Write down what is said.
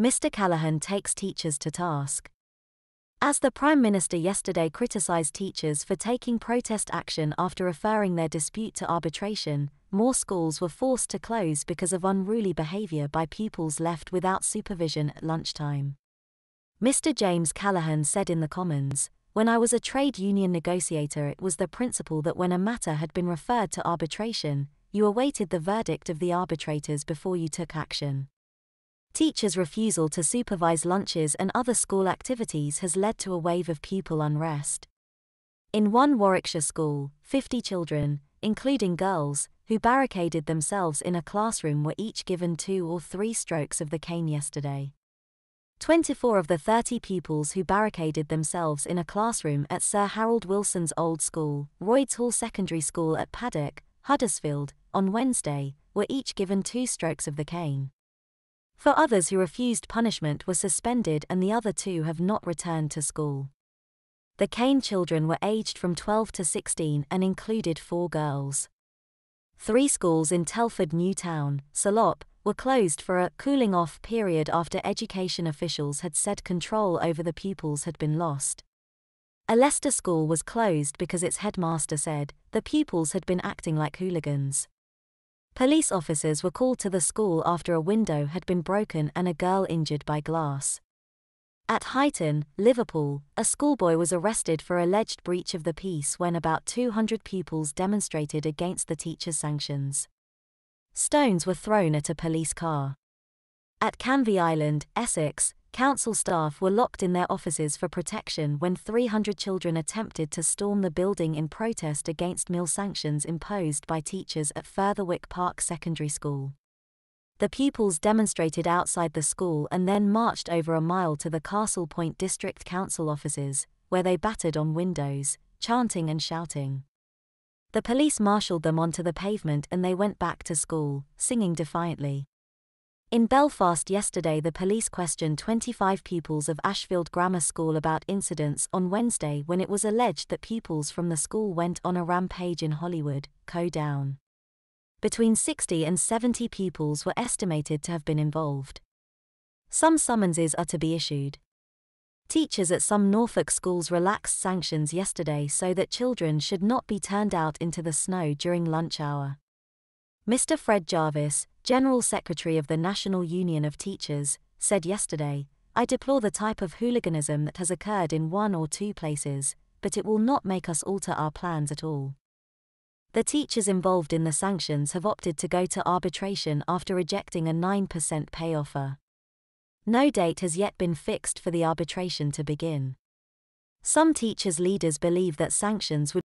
Mr. Callaghan takes teachers to task. As the Prime Minister yesterday criticised teachers for taking protest action after referring their dispute to arbitration, more schools were forced to close because of unruly behaviour by pupils left without supervision at lunchtime. Mr. James Callaghan said in the Commons, When I was a trade union negotiator, it was the principle that when a matter had been referred to arbitration, you awaited the verdict of the arbitrators before you took action. Teachers' refusal to supervise lunches and other school activities has led to a wave of pupil unrest. In one Warwickshire school, 50 children, including girls, who barricaded themselves in a classroom were each given two or three strokes of the cane yesterday. 24 of the 30 pupils who barricaded themselves in a classroom at Sir Harold Wilson's old school, Royds Hall Secondary School at Paddock, Huddersfield, on Wednesday, were each given two strokes of the cane. For others who refused punishment were suspended and the other two have not returned to school. The cane children were aged from 12 to 16 and included four girls. Three schools in Telford New Town, Salop, were closed for a cooling off period after education officials had said control over the pupils had been lost. A Leicester school was closed because its headmaster said the pupils had been acting like hooligans. Police officers were called to the school after a window had been broken and a girl injured by glass. At Huyton, Liverpool, a schoolboy was arrested for alleged breach of the peace when about 200 pupils demonstrated against the teacher's sanctions. Stones were thrown at a police car. At Canvey Island, Essex, council staff were locked in their offices for protection when 300 children attempted to storm the building in protest against meal sanctions imposed by teachers at Furtherwick Park Secondary School. The pupils demonstrated outside the school and then marched over a mile to the Castle Point District Council offices, where they battered on windows, chanting and shouting. The police marshalled them onto the pavement and they went back to school, singing defiantly. In Belfast yesterday, the police questioned 25 pupils of Ashfield Grammar School about incidents on Wednesday when it was alleged that pupils from the school went on a rampage in Holywood, Co Down. Between 60 and 70 pupils were estimated to have been involved. Some summonses are to be issued. Teachers at some Norfolk schools relaxed sanctions yesterday so that children should not be turned out into the snow during lunch hour. Mr. Fred Jarvis, General Secretary of the National Union of Teachers, said yesterday, I deplore the type of hooliganism that has occurred in one or two places, but it will not make us alter our plans at all. The teachers involved in the sanctions have opted to go to arbitration after rejecting a 9% pay offer. No date has yet been fixed for the arbitration to begin. Some teachers' leaders believe that sanctions would